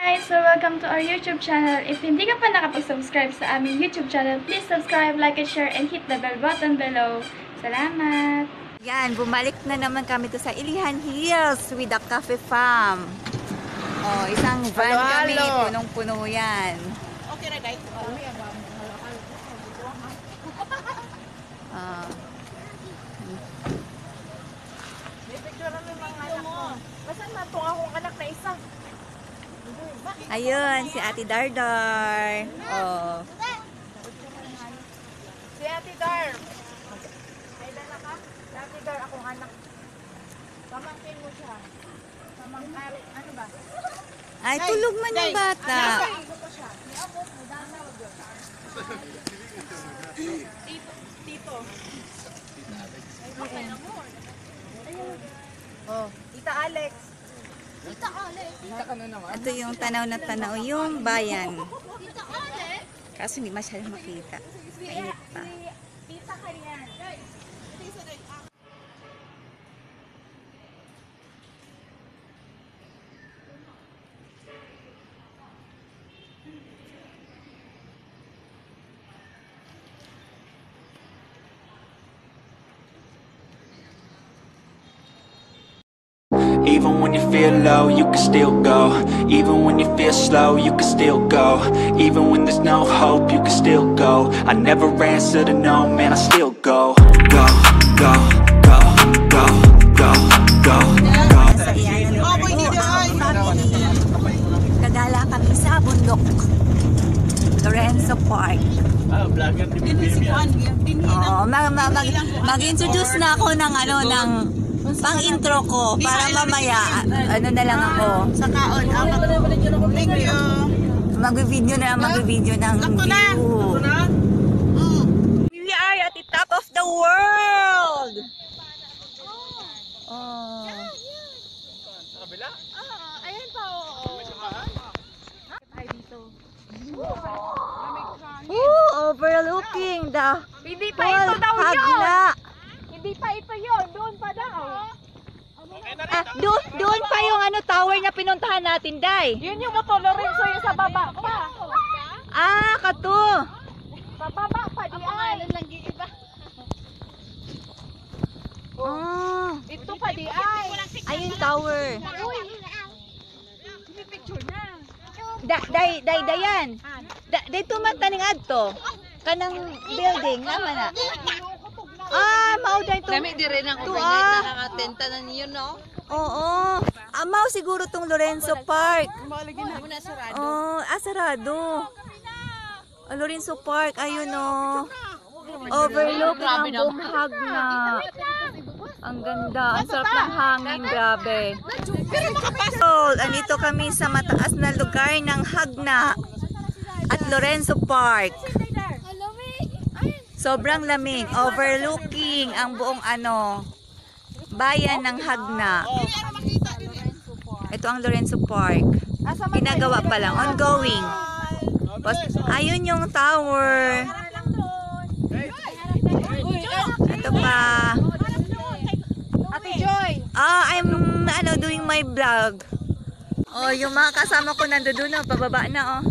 guys! So, welcome to our YouTube channel. If hindi ka pa nakapag-subscribe sa aming YouTube channel, please subscribe, like, and share, and hit the bell button below. Salamat! Yan, bumalik na naman kami to sa Ilihan Hills with the Cafe Farm. Oh, isang van Halo, kami, punong-puno yan. Okay na guys. Ah, May picture na yung mga anak mo. Basta na itong akong anak na isa. Ayun, si Ate Dardar. Oh, Si Ate Dar. May dala ka? Si Ate Dar, akong anak. Pamangkin mo siya. Pamangkin, ano ba? ay tulog man yung bata. Ako ko siya. Ni Amo, madana mo doon. Tito. Tito. Oh, Tita Alex. Ito yung tanaw na tanaw, yung bayan. Kaso hindi masyadong makita. Ayun Even when you feel low, you can still go. Even when you feel slow, you can still go. Even when there's no hope, you can still go. I never answer to no, man, I still go. Go, go, go, go, go, go, go. Kagala kami sa bundok. Lorenzo Park. Oo, mag, mag, mag, mag-introduce na ako ng ano, ng pang-intro ko para mamaya, ano na lang ako. Sa kaon. Thank you. Mag-video na lang, mag-video ng view. We are at the top of the world! Oh. Ayan pa, oo. Woo! Overlooking the Hindi whole Hagna. Hindi pa ito yun. Doon pa daw. Ah, doon, doon pa yung ano tower na pinuntahan natin, Day. Yun yung motor Lorenzo yung sa baba pa. Ah, kato. Sa baba pa di ay. Oh, Ito pa di ay. ayun tower. Uy. Hindi picture na. Da, day, day, dayan. Da, day tumantaning adto. Kanang building, naman na. Ah, mao day to. Kami di rin ang To, overnight ah. na nakatenta na niyo, no? Oo. Mao siguro tong Lorenzo Park. Oh, ah, sarado. Ah, Lorenzo Park, ayun oh. Overlook ang buhag na. Ang ganda. Ang sarap ng hangin. Grabe. So, andito kami sa mataas na lugar ng Hagna at Lorenzo Park. Sobrang lamig. Overlooking ang buong ano, bayan ng Hagna. Ito ang Lorenzo Park. Ginagawa pa lang. Ongoing. Ayun yung tower. Ito pa. Ate Joy. Ah, I'm ano doing my vlog. Oh, yung mga kasama ko nandoon na, pababa na oh.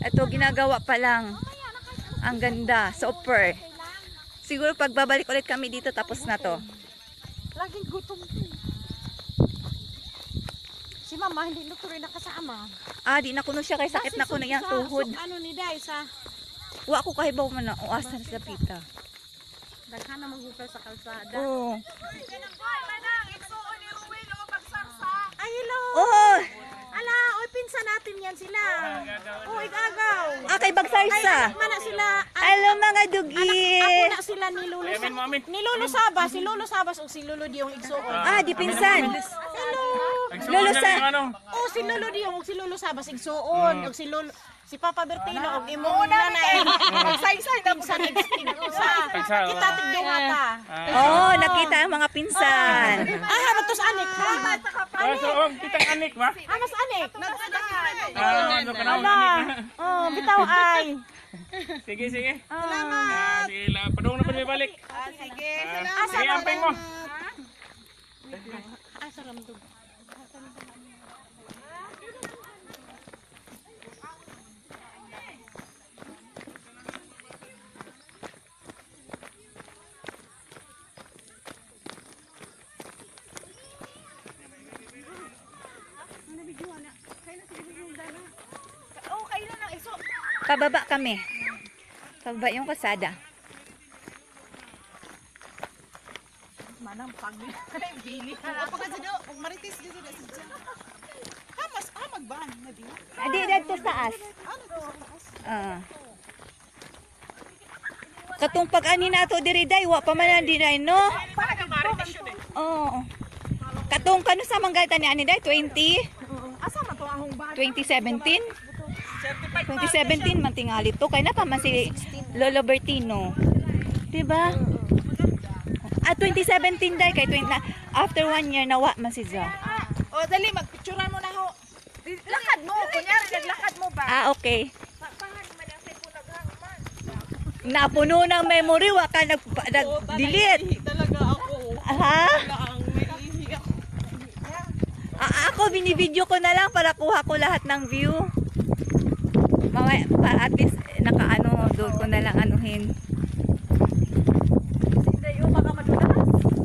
Ito ginagawa pa lang. Ang ganda, super. Siguro pagbabalik ulit kami dito tapos na to. Mama hindi na tuloy nakasama. Ah, di na kuno siya kay sakit na kuno yung tuhod. ano ni Day sa Wa ko kahibaw man na uasan sa pita. daghan na magbuka sa kalsada. Oh. Ay hello. Oh, Ala, oy pinsan natin yan sila. Oh, igagaw. ah kay Bagsarsa. Mana sila. Hello mga Ako dugi. na sila ni Lolo Sabas. Ni Lolo Sabas, si Lolo Sabas o si Lolo Diong igsuon. Ah, di pinsan. Hello. Lolo sa Oh, si Lolo Diong o si Lolo Sabas igsuon. O si Lolo si Papa Bertino og imong nanay. Magsaysay na pinsan igsusa. Kita tigdunga ta. Oh, nakita ang mga pinsan. Ah, hamat to sa anik. Ha? So, oh, kitang anik ba? Anik. Ah, ano ka na Ala. Oh, bitaw ay. Sige, sige. Salamat. Ah, sige, la, padung na pa may balik. Ah, sige. Ah, sige, ampeng mo. Asa ramdog. Pababa kami. Pababa yung kasada. Manang pag bili. Ka sa do? Pag marites ka sa do. Hamas, ah, magban. Nabi. Adi, dito sa taas. Ah. Katong pag-ani na to diri day, wa pa man di day, no? Para kang marites yun eh. Oo. Katong kano sa manggata ni ani day 20 Asa man to ahong ba? 2017? 2017 man tingali to kay na pa man si Lolo Bertino. 'Di ba? Ah 2017 day kay 20 na, after one year nawa man si Za. O, dali, magpicturean mo na ho. Lakad mo, kunyari, naglakad mo ba? Ah okay. Napuno ng memory wa ka nag, nag-delete. Talaga ako. Ha? Ihi ako. Binibideo ko na lang para kuha ko lahat ng view. Mga, para at least, nakaano, doon ko na lang anuhin.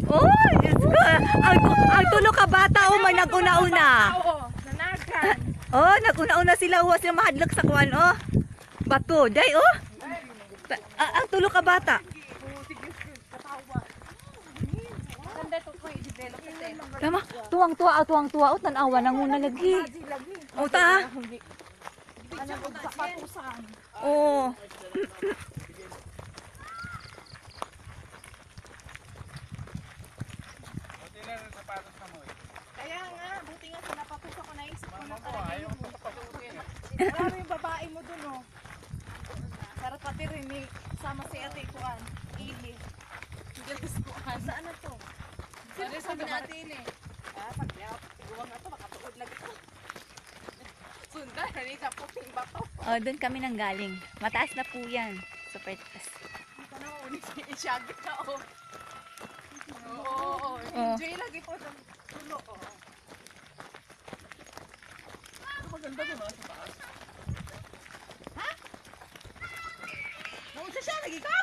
Oh, Diyos ko. Ang, ang tulo ka bata, oh, may naguna-una. Oh, naguna-una sila, huwas sila mahadlok sa kuwan, oh. Bato, day, oh. Ah, ang tulo ka bata. Tama, tuwang-tuwa, ah, tuwang-tuwa, oh, tanawa, nanguna lagi. Oh, ta. Oh. Kaya nga, buti nga sa napapusa ko naisip ko na talaga yung Grabe yung babae mo dun, oh. Para pati rin, may sama si ate kuan. Kuan. Saan na to? Sino sabi natin eh? Ah, pagyaw. Iguwa nga to. Halika po, timba to. Oh, doon kami nang galing. Mataas na po yan. Super taas. Ito na, ulit si Ishagit na, oh. Oo, oo. Oh. Enjoy lagi po sa tulo, oh. Maganda ba ba sa taas? Ha? Naunsa siya, lagi ka?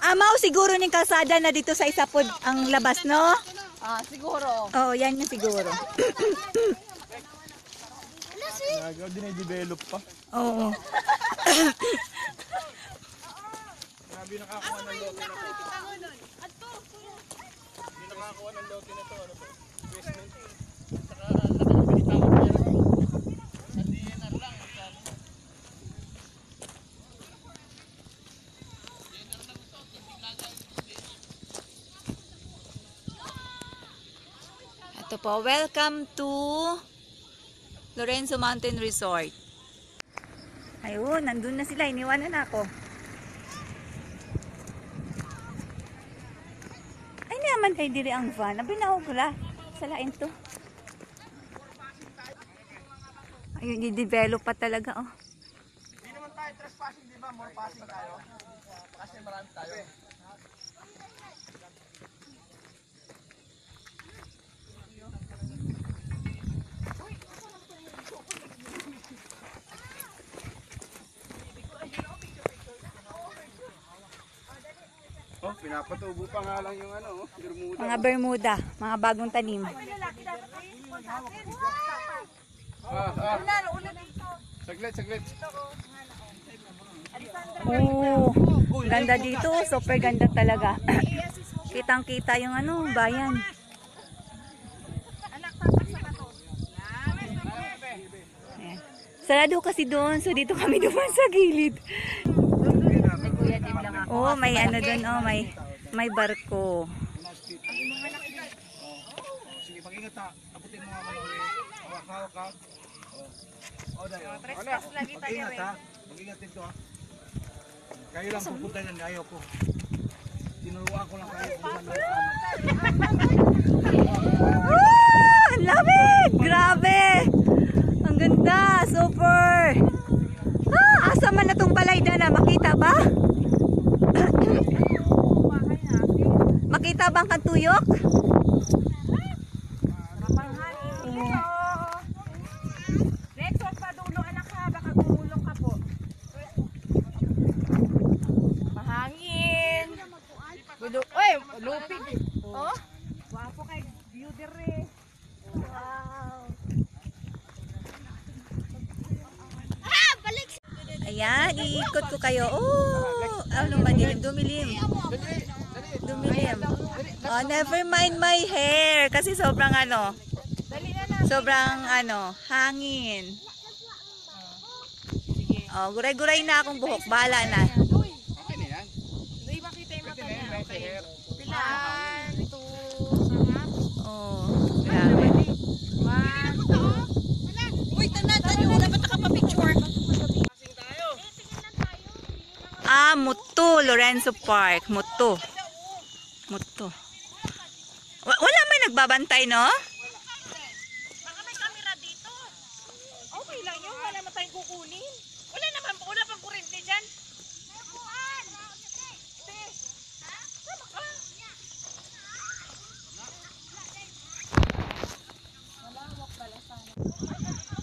Amaw siguro ning kalsada na dito sa isapod ang labas, no? Ah, siguro. Oo, oh, yan yung siguro. Nagaw din ay develop pa. Oo. Grabe nakakuha ng lote na to. Hindi nakakuha ng lote na to. Ano to? Investment. Saka laki ng binitawan ko yan. Sa DNR lang. Sa Ito po, welcome to Lorenzo Mountain Resort. Ayun, nandun na sila. Iniwanan na ako. Ay, naman kay diri ang van. Abi na ko la. Salain to. Ayun, i-develop pa talaga, oh. Hindi naman tayo trespassing, di ba? More passing tayo. Kasi marami tayo. Pinapatubo pa nga lang yung ano, oh, Bermuda. Mga Bermuda, mga bagong tanim. Ah, ah. Saglit, saglit. Oh, ganda dito. Super ganda talaga. Kitang-kita yung ano, bayan. Ayan. Sarado kasi doon, so dito kami duman sa gilid. Oh, may ano doon, oh, may may barko. Sige, pag-ingat ha. Abutin mo nga mga Hawak-hawak ka. Oh, dahil. Trespass lagi tayo Mag-ingat eh. ha. Mag-ingat dito ha. Kayo lang pupunta yan, ayaw ko. Tinuruan ko lang kayo ang ang lamig! Grabe! Ang ganda! Super! Ah, asa man na tong balay na Makita ba? Makita bang katuyok? Uy, lupit. Oh. Wapo kay view dire. Wow. Ah, balik. Ayan, iikot ko kayo. Oh, ano ba dilim, dumilim. Dumilim. Ma'am. Oh, never mind my hair. Kasi sobrang ano. Sobrang ano, hangin. Oh, guray-guray na akong buhok. Bahala na. Oh, grabe. Uy, tanan, tanan. Wala ba nakapapicture? Ah, Mutu, Lorenzo Park. Mutu. Muto. Wa- Wala may nagbabantay, no? Baka may camera dito. Okay lang yun. Wala naman tayong kukunin. Wala naman. Wala pang kurente dyan.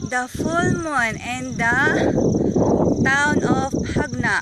The full moon and the town of Hagna.